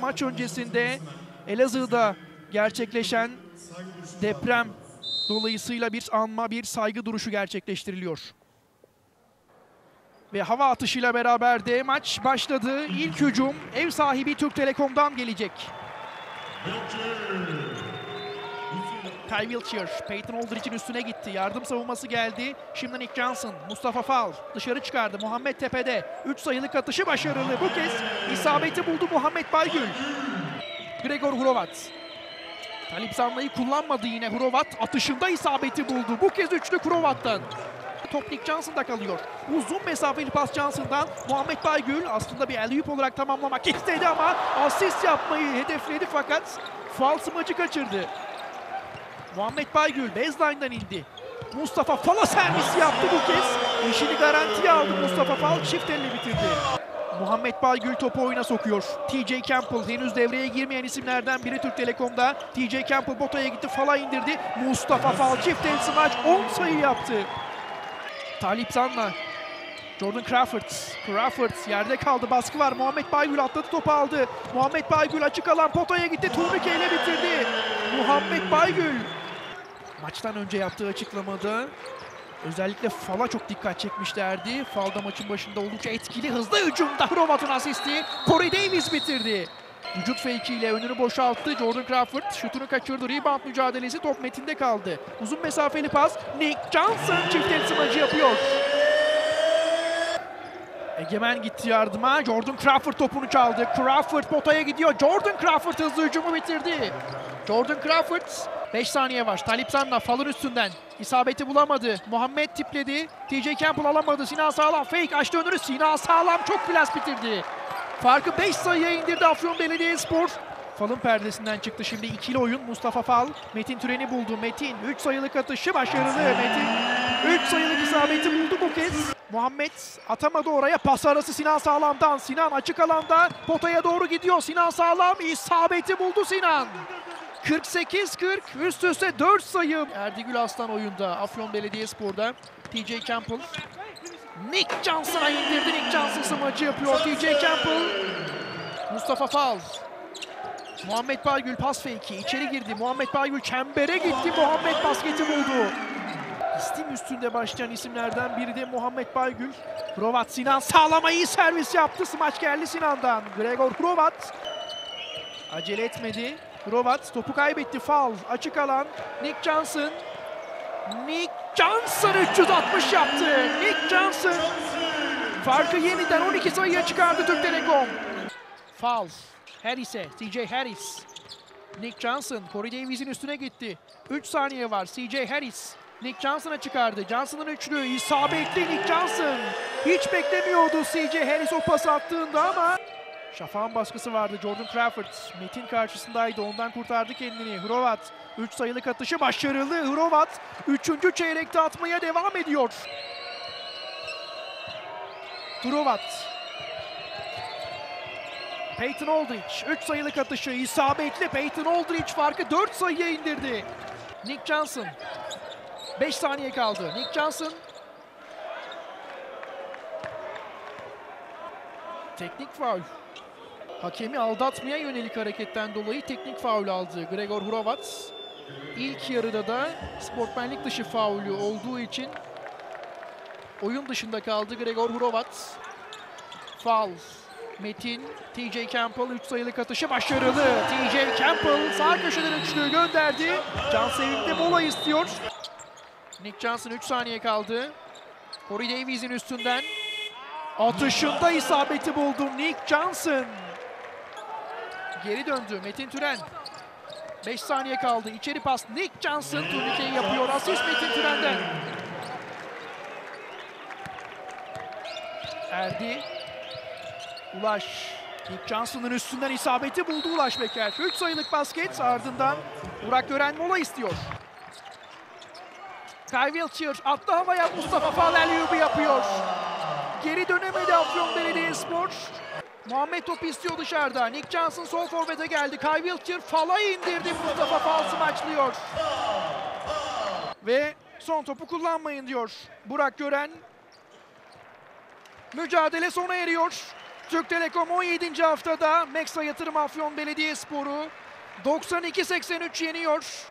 Maç öncesinde Elazığ'da gerçekleşen deprem dolayısıyla bir anma, bir saygı duruşu gerçekleştiriliyor. Ve hava atışıyla beraber de maç başladı. İlk hücum ev sahibi Türk Telekom'dan gelecek. Kyle Wiltshire, Peyton Aldridge'in üstüne gitti. Yardım savunması geldi. Şimdi Nick Johnson, Mustafa Fal dışarı çıkardı. Muhammed Tepe'de 3 sayılık atışı başarılı. Bu kez isabeti buldu Muhammed Baygül. Gregor Hrovat. Talip Zanla'yı kullanmadı yine Hrovat. Atışında isabeti buldu. Bu kez üçlü Hrovat'tan. Top Nick Johnson'da kalıyor. Uzun mesafeli pas Johnson'dan Muhammed Baygül aslında bir alley olarak tamamlamak istedi ama asist yapmayı hedefledi fakat faul smacı kaçırdı. Muhammed Baygül baseline'dan indi. Mustafa Fal'a servis yaptı bu kez. İşini garantiye aldı Mustafa Fal. Çift elle bitirdi. Muhammed Baygül topu oyuna sokuyor. TJ Campbell henüz devreye girmeyen isimlerden biri Türk Telekom'da. TJ Campbell botaya gitti. Fal'a indirdi. Mustafa Fal çift el smaç 10 sayı yaptı. Talip Zanla. Jordan Crawford. Crawford yerde kaldı. Baskı var. Muhammed Baygül atladı topu aldı. Muhammed Baygül açık alan potaya gitti. Turnike ile bitirdi. Muhammed Baygül. Maçtan önce yaptığı açıklamada özellikle Fal'a çok dikkat çekmişlerdi. Fal'da maçın başında oldukça etkili hızlı hücumda Hrovat'ın asisti. Corey Davis bitirdi. Vücut fake önünü boşalttı. Jordan Crawford şutunu kaçırdı. Rebound mücadelesi top metinde kaldı. Uzun mesafeli pas. Nick Johnson çift el smacı yapıyor. Egemen gitti yardıma. Jordan Crawford topunu çaldı. Crawford potaya gidiyor. Jordan Crawford hızlı hücumu bitirdi. Jordan Crawford 5 saniye var. Talip Zanla falın üstünden. İsabeti bulamadı. Muhammed tipledi. TJ Campbell alamadı. Sinan Sağlam fake açtı önünü. Sinan Sağlam çok plas bitirdi. Farkı 5 sayıya indirdi Afyon Belediyespor. Falın perdesinden çıktı şimdi ikili oyun. Mustafa Fal Metin Türen'i buldu. Metin 3 sayılık atışı başarılı. Metin 3 sayılık isabeti buldu bu kez. Muhammed atamadı oraya. Pas arası Sinan Sağlam'dan. Sinan açık alanda potaya doğru gidiyor. Sinan Sağlam isabeti buldu Sinan. 48-40 üst üste 4 sayı. Erdigül Aslan oyunda Afyon Belediyespor'da. TJ Campbell. Nick Johnson'a indirdi. Nick Johnson smacı yapıyor. TJ Campbell. Mustafa Fal. Muhammed Baygül pas fake'i. içeri girdi. Muhammed Baygül çembere gitti. Muhammed basketi buldu. İstim üstünde başlayan isimlerden biri de Muhammed Baygül. Hrovat Sinan sağlama iyi servis yaptı. Smaç geldi Sinan'dan. Gregor Hrovat. Acele etmedi. Hrovat topu kaybetti. Foul. Açık alan. Nick Johnson. Nick Johnson 360 yaptı. Nick Johnson farkı yeniden 12 sayıya çıkardı Türk Telekom. Foul. Harris'e. CJ Harris. Nick Johnson. Corey Davies'in üstüne gitti. 3 saniye var. CJ Harris. Nick Johnson'a çıkardı. Johnson'ın üçlü. isabetli Nick Johnson. Hiç beklemiyordu CJ Harris o pas attığında ama Şafak'ın baskısı vardı. Jordan Crawford Metin karşısındaydı. Ondan kurtardı kendini. Hrovat 3 sayılık atışı başarılı. Hrovat 3. çeyrekte atmaya devam ediyor. Hrovat. Peyton Aldridge 3 sayılık atışı isabetli. Peyton Aldridge farkı 4 sayıya indirdi. Nick Johnson 5 saniye kaldı. Nick Johnson teknik faul. Hakemi aldatmaya yönelik hareketten dolayı teknik faul aldı Gregor Hrovat. İlk yarıda da sportmenlik dışı faulü olduğu için oyun dışında kaldı Gregor Hrovat. Faul. Metin, TJ Campbell 3 sayılık atışı başarılı. TJ Campbell sağ köşeden üçlüğü gönderdi. Can Sevim'de mola istiyor. Nick Johnson 3 saniye kaldı. Corey Davies'in üstünden. Atışında isabeti buldu Nick Johnson. Geri döndü Metin Türen. 5 saniye kaldı. İçeri pas Nick Johnson turnikeyi yapıyor. Asist Metin Türen'den. Erdi. Ulaş. Nick Johnson'ın üstünden isabeti buldu Ulaş Beker. 3 sayılık basket ardından Burak Gören mola istiyor. Kyle Wiltshire attı havaya Mustafa Falel yapıyor. Geri dönemedi Afyon Belediyespor. Muhammed top istiyor dışarıda. Nick Johnson sol forvete geldi. Kyle Wiltshire Fal'a indirdi. Mustafa Fal smaçlıyor. Ve son topu kullanmayın diyor Burak Gören. Mücadele sona eriyor. Türk Telekom 17. haftada Meksa Yatırım Afyon Belediyespor'u 92-83 yeniyor.